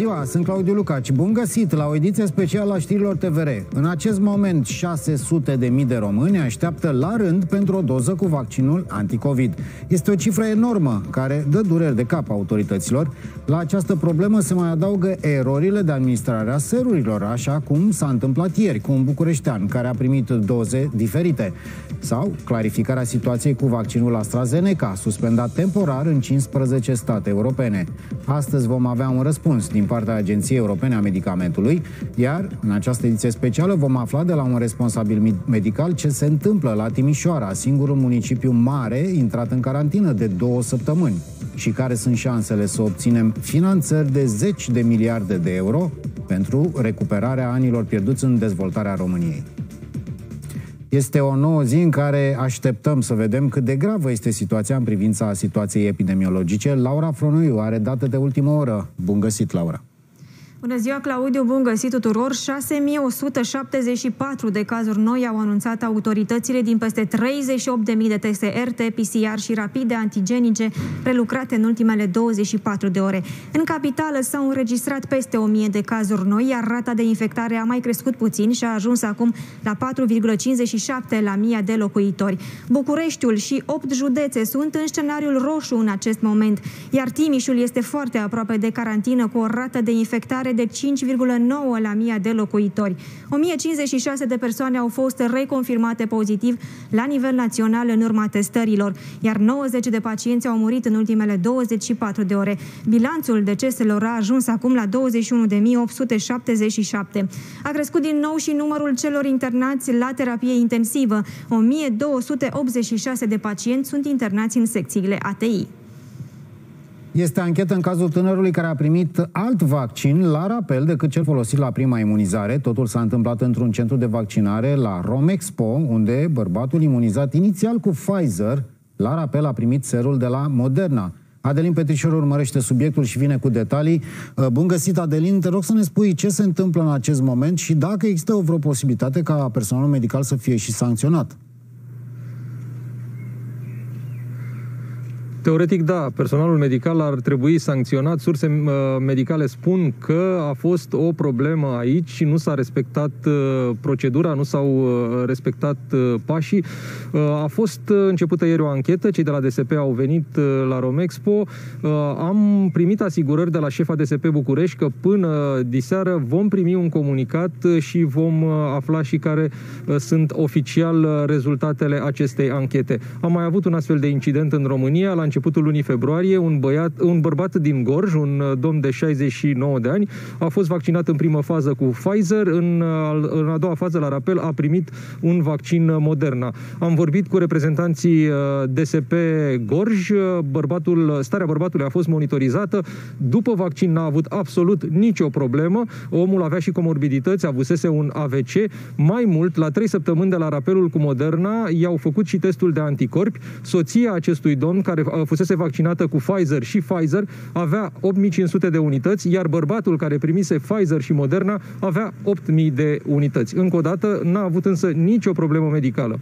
ziua, sunt Claudiu Lucaci. Bun găsit la o ediție specială a știrilor TVR. În acest moment, 600 de mii de români așteaptă la rând pentru o doză cu vaccinul anticovid. Este o cifră enormă care dă dureri de cap autorităților. La această problemă se mai adaugă erorile de administrare a serurilor, așa cum s-a întâmplat ieri cu un bucureștean care a primit doze diferite. Sau clarificarea situației cu vaccinul AstraZeneca, suspendat temporar în 15 state europene. Astăzi vom avea un răspuns din partea Agenției Europene a Medicamentului, iar în această ediție specială vom afla de la un responsabil medical ce se întâmplă la Timișoara, singurul municipiu mare intrat în carantină de două săptămâni și care sunt șansele să obținem finanțări de zeci de miliarde de euro pentru recuperarea anilor pierduți în dezvoltarea României. Este o nouă zi în care așteptăm să vedem cât de gravă este situația în privința situației epidemiologice. Laura Fronoiu are dată de ultimă oră. Bun găsit, Laura! Bună ziua, Claudiu, bun găsit tuturor! 6174 de cazuri noi au anunțat autoritățile din peste 38.000 de teste RT, PCR și rapide antigenice prelucrate în ultimele 24 de ore. În capitală s-au înregistrat peste 1000 de cazuri noi, iar rata de infectare a mai crescut puțin și a ajuns acum la 4,57 la mii de locuitori. Bucureștiul și 8 județe sunt în scenariul roșu în acest moment, iar Timișul este foarte aproape de carantină cu o rată de infectare mare de 5,9 la mii de locuitori. 1056 de persoane au fost reconfirmate pozitiv la nivel național în urma testărilor, iar 90 de pacienți au murit în ultimele 24 de ore. Bilanțul deceselor a ajuns acum la 21.877. A crescut din nou și numărul celor internați la terapie intensivă. 1286 de pacienți sunt internați în secțiile ATI. Este anchetă în cazul tânărului care a primit alt vaccin la rapel decât cel folosit la prima imunizare. Totul s-a întâmplat într-un centru de vaccinare la Romexpo, unde bărbatul imunizat inițial cu Pfizer, la rapel a primit serul de la Moderna. Adelin Petrișor urmărește subiectul și vine cu detalii. Uh, bun găsit, Adelin, te rog să ne spui ce se întâmplă în acest moment și dacă există o vreo posibilitate ca personalul medical să fie și sancționat. Teoretic, da. Personalul medical ar trebui sancționat. Surse uh, medicale spun că a fost o problemă aici și nu s-a respectat uh, procedura, nu s-au uh, respectat pașii. A fost începută ieri o anchetă. Cei de la DSP au venit la Romexpo. Am primit asigurări de la șefa DSP București că până diseară vom primi un comunicat și vom afla și care sunt oficial rezultatele acestei anchete. Am mai avut un astfel de incident în România la începutul lunii februarie, un, băiat, un bărbat din Gorj, un uh, domn de 69 de ani, a fost vaccinat în primă fază cu Pfizer, în, uh, în a doua fază, la rapel, a primit un vaccin Moderna. Am vorbit cu reprezentanții uh, DSP Gorj, bărbatul, starea bărbatului a fost monitorizată, după vaccin n-a avut absolut nicio problemă, omul avea și comorbidități, avusese un AVC, mai mult, la trei săptămâni de la rapelul cu Moderna, i-au făcut și testul de anticorpi, soția acestui domn, care fusese vaccinată cu Pfizer și Pfizer avea 8500 de unități, iar bărbatul care primise Pfizer și Moderna avea 8000 de unități. Încă o dată, n-a avut însă nicio problemă medicală.